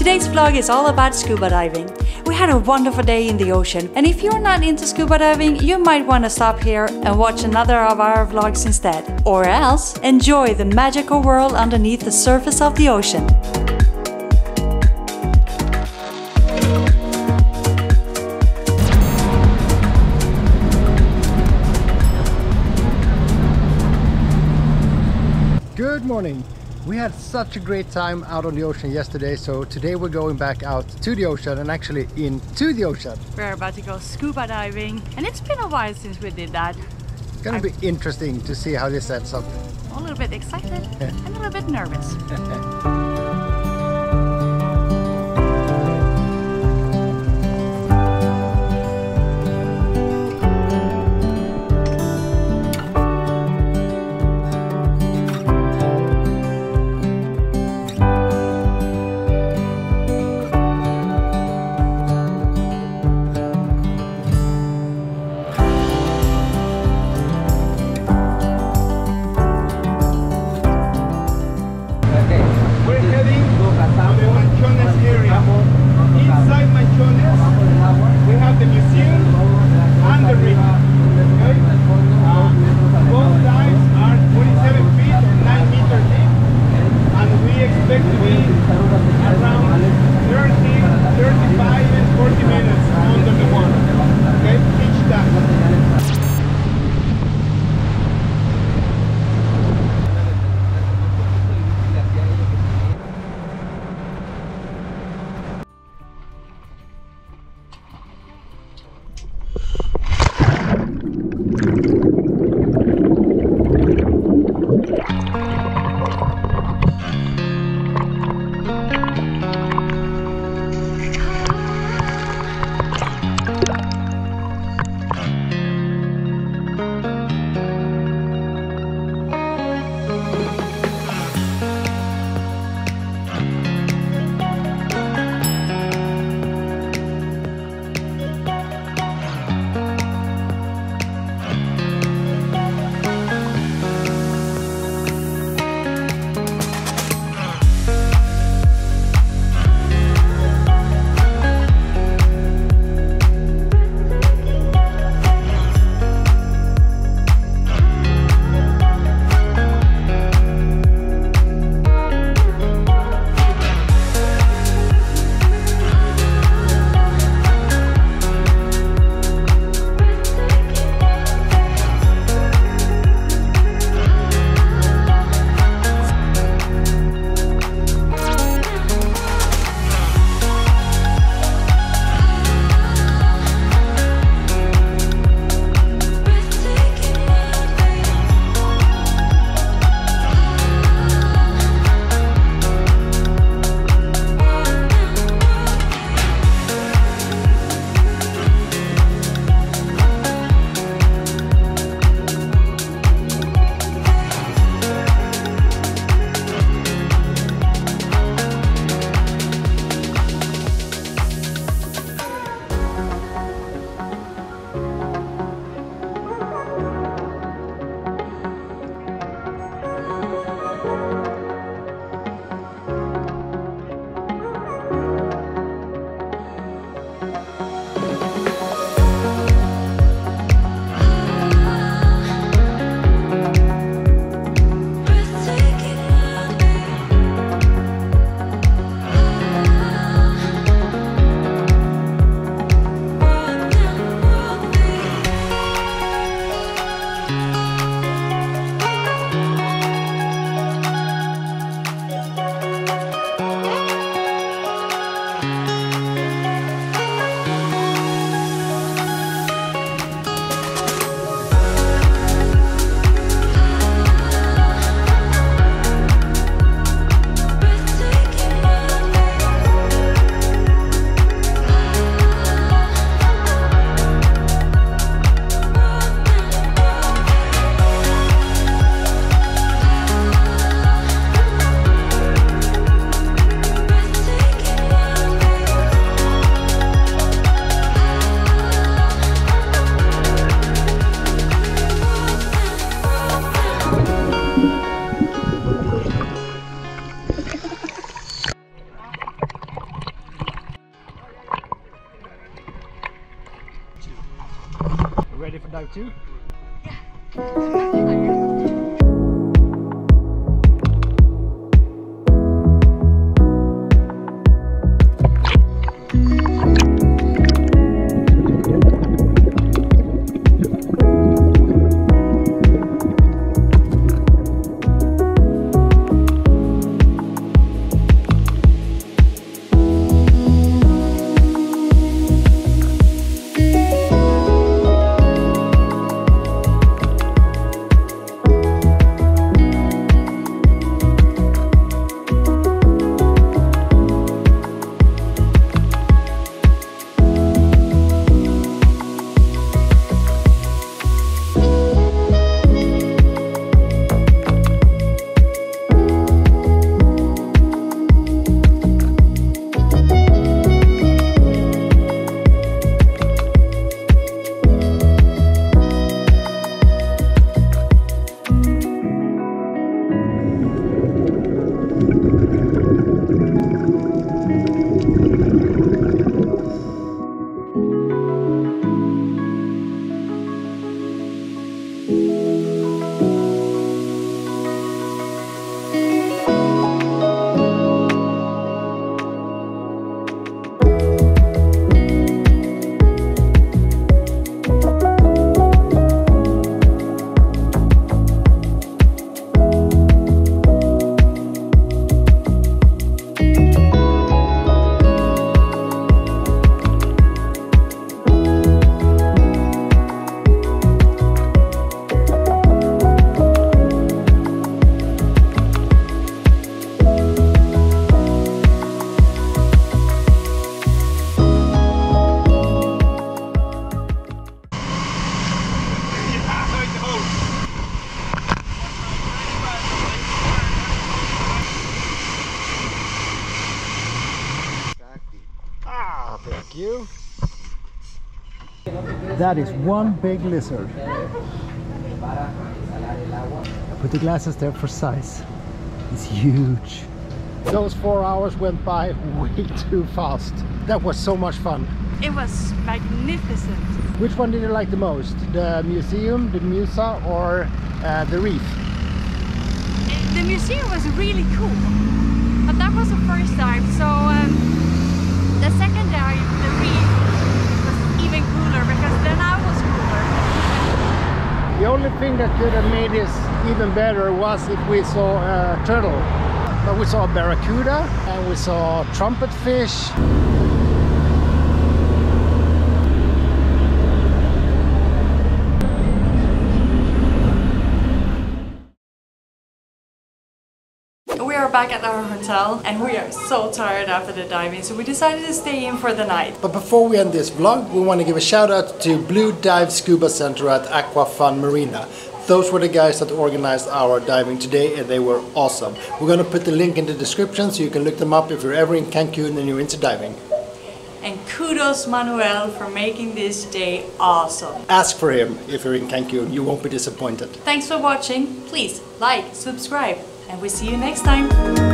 Today's vlog is all about scuba diving. We had a wonderful day in the ocean, and if you're not into scuba diving, you might want to stop here and watch another of our vlogs instead. Or else, enjoy the magical world underneath the surface of the ocean. Good morning. We had such a great time out on the ocean yesterday, so today we're going back out to the ocean and actually into the ocean. We're about to go scuba diving, and it's been a while since we did that. It's gonna be interesting to see how this ends up. A little bit excited and a little bit nervous. for dive two? Ah, thank you. That is one big lizard. Put the glasses there for size. It's huge. Those four hours went by way too fast. That was so much fun. It was magnificent. Which one did you like the most? The museum, the Musa, or uh, the reef? The museum was really cool, but that was the first time. So um, the second dive, the reef, was even cooler because then I was cooler. The only thing that could have made this even better was if we saw a turtle. But we saw barracuda and we saw trumpet are back at our hotel and we are so tired after the diving, so we decided to stay in for the night. But before we end this vlog, we want to give a shout out to Blue Dive Scuba Center at Aquafun Marina. Those were the guys that organized our diving today and they were awesome. We're going to put the link in the description so you can look them up if you're ever in Cancun and you're into diving. And kudos Manuel for making this day awesome. Ask for him if you're in Cancun, you won't be disappointed. Thanks for watching. Please like, subscribe, and we'll see you next time.